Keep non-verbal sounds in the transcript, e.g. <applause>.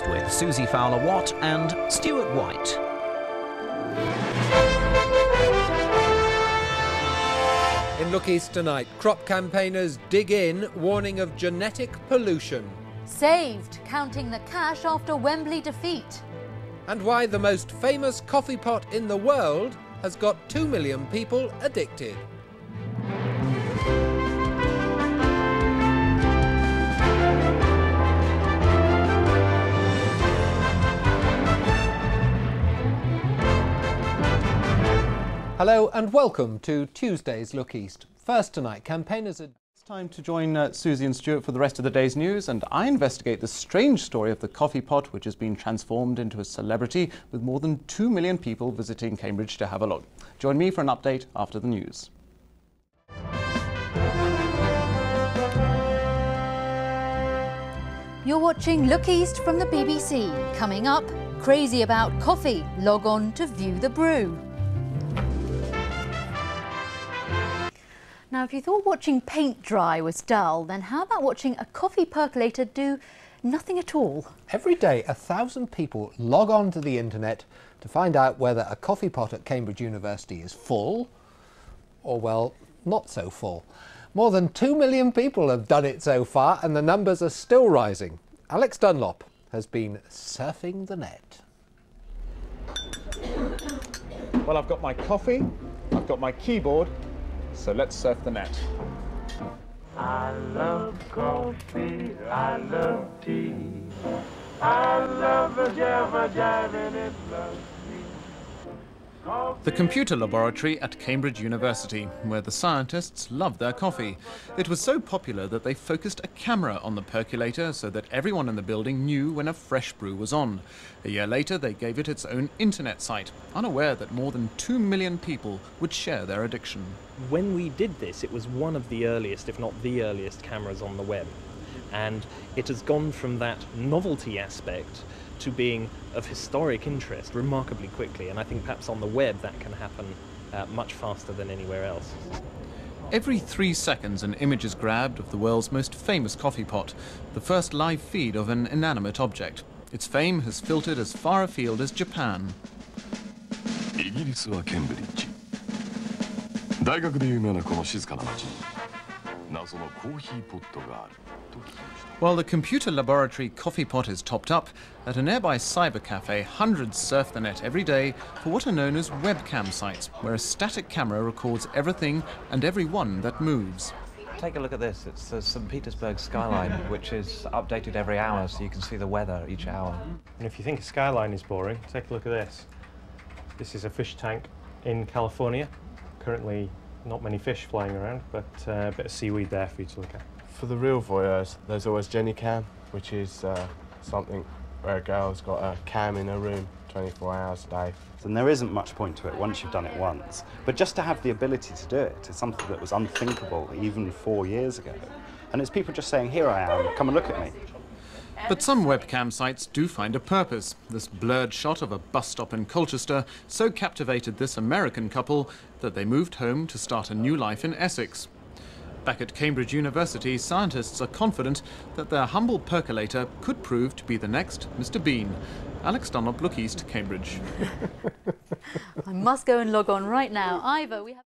East with Susie Fowler Watt and Stuart White. In Look East tonight, crop campaigners dig in, warning of genetic pollution. Saved, counting the cash after Wembley defeat. And why the most famous coffee pot in the world has got 2 million people addicted. Hello and welcome to Tuesday's Look East. First tonight, campaigners are. It's time to join uh, Susie and Stuart for the rest of the day's news, and I investigate the strange story of the coffee pot, which has been transformed into a celebrity with more than 2 million people visiting Cambridge to have a look. Join me for an update after the news. You're watching Look East from the BBC. Coming up, crazy about coffee. Log on to view the brew. Now, if you thought watching paint dry was dull, then how about watching a coffee percolator do nothing at all? Every day, a thousand people log on to the internet to find out whether a coffee pot at Cambridge University is full or, well, not so full. More than 2 million people have done it so far, and the numbers are still rising. Alex Dunlop has been surfing the net. Well, I've got my coffee, I've got my keyboard, so let's surf the net. I love coffee, I love tea. I love the jabber jabbing it loves. The computer laboratory at Cambridge University, where the scientists love their coffee. It was so popular that they focused a camera on the percolator so that everyone in the building knew when a fresh brew was on. A year later, they gave it its own internet site, unaware that more than 2 million people would share their addiction. when we did this, it was one of the earliest, if not the earliest, cameras on the web. And it has gone from that novelty aspect to being of historic interest remarkably quickly. And I think perhaps on the web that can happen uh, much faster than anywhere else. Every three seconds, an image is grabbed of the world's most famous coffee pot, the first live feed of an inanimate object. Its fame has filtered as far afield as Japan. イギリスはケンブリッジ大学で有名なこの静かな町に while the computer laboratory coffee pot is topped up, at a nearby cyber cafe, hundreds surf the net every day for what are known as webcam sites, where a static camera records everything and everyone that moves. Take a look at this. It's the St. Petersburg skyline, <laughs> which is updated every hour, so you can see the weather each hour. And if you think a skyline is boring, take a look at this. This is a fish tank in California. Currently, not many fish flying around, but uh, a bit of seaweed there for you to look at. For the real voyeurs, there's always JenniCam, which is uh, something where a girl's got a cam in her room 24 hours a day. And there isn't much point to it once you've done it once. But just to have the ability to do it is something that was unthinkable even four years ago. And it's people just saying, here I am, come and look at me. But some webcam sites do find a purpose. This blurred shot of a bus stop in Colchester so captivated this American couple that they moved home to start a new life in Essex. Back at Cambridge University, scientists are confident that their humble percolator could prove to be the next Mr. Bean. Alex Dunlop, Look East, Cambridge. <laughs> I must go and log on right now. Ivor, we have.